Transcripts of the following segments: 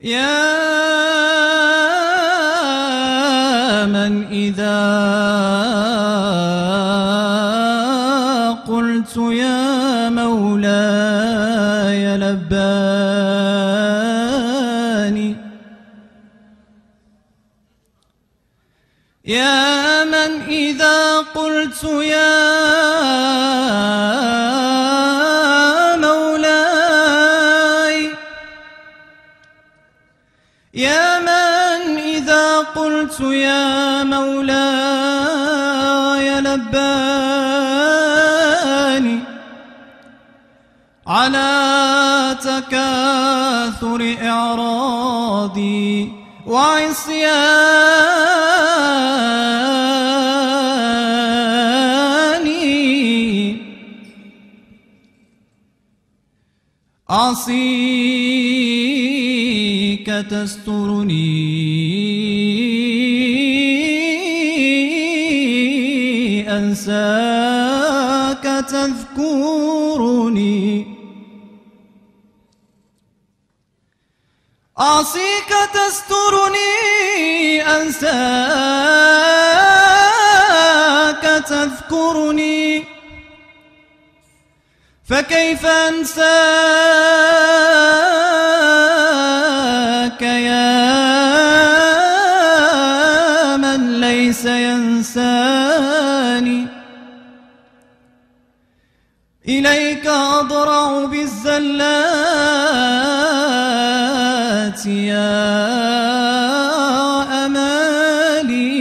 يا من إذا قلت يا مولاي لباني يا من إذا قلت يا يا من إذا قلت يا مولاي لباني على تكاثر إعراضي وعصياني. أعصيك تسترني. أنساك تذكرني. أعصيك تسترني. أنساك تذكرني. فكيف أنساك إليك أضرع بالزلات يا أمالي.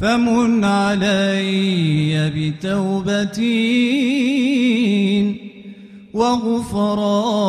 فمن علي بتوبتي وغفران.